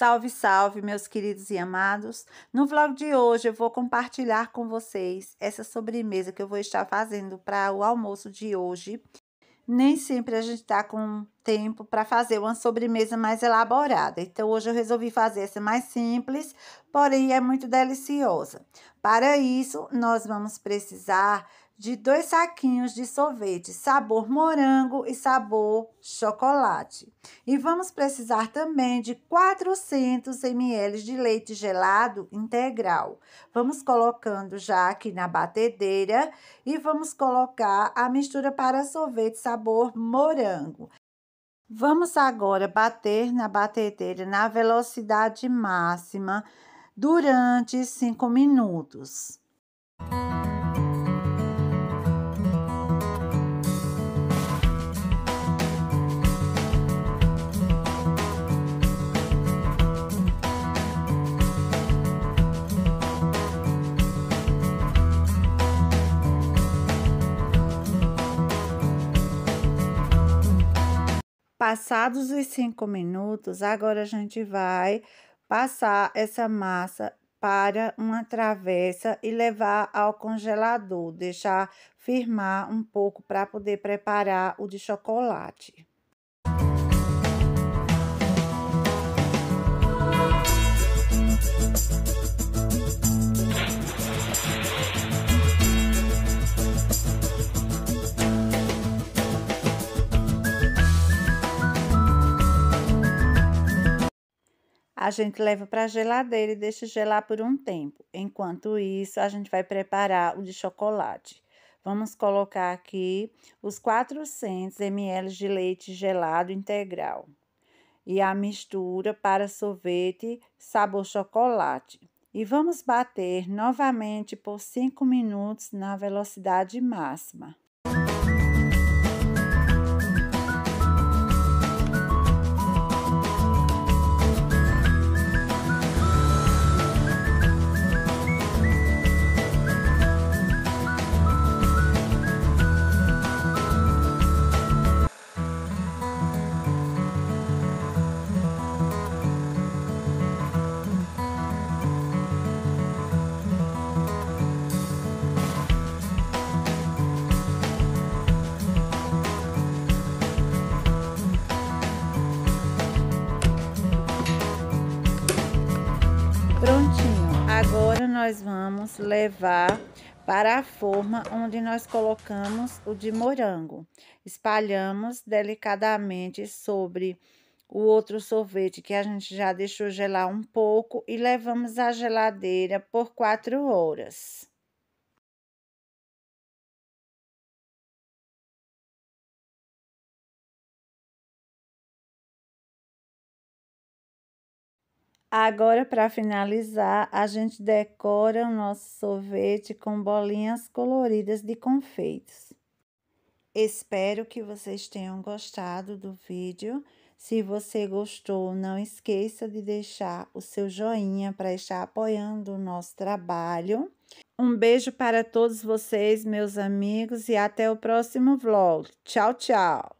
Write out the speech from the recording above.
Salve, salve, meus queridos e amados! No vlog de hoje eu vou compartilhar com vocês essa sobremesa que eu vou estar fazendo para o almoço de hoje. Nem sempre a gente tá com tempo para fazer uma sobremesa mais elaborada, então hoje eu resolvi fazer essa mais simples, porém é muito deliciosa. Para isso, nós vamos precisar de dois saquinhos de sorvete, sabor morango e sabor chocolate. E vamos precisar também de 400 ml de leite gelado integral. Vamos colocando já aqui na batedeira e vamos colocar a mistura para sorvete sabor morango. Vamos agora bater na batedeira na velocidade máxima durante 5 minutos. Passados os cinco minutos, agora a gente vai passar essa massa para uma travessa e levar ao congelador, deixar firmar um pouco para poder preparar o de chocolate. A gente leva para a geladeira e deixa gelar por um tempo. Enquanto isso, a gente vai preparar o de chocolate. Vamos colocar aqui os 400 ml de leite gelado integral e a mistura para sorvete sabor chocolate. E vamos bater novamente por 5 minutos na velocidade máxima. Agora nós vamos levar para a forma onde nós colocamos o de morango. Espalhamos delicadamente sobre o outro sorvete que a gente já deixou gelar um pouco e levamos à geladeira por quatro horas. Agora, para finalizar, a gente decora o nosso sorvete com bolinhas coloridas de confeitos. Espero que vocês tenham gostado do vídeo. Se você gostou, não esqueça de deixar o seu joinha para estar apoiando o nosso trabalho. Um beijo para todos vocês, meus amigos, e até o próximo vlog. Tchau, tchau!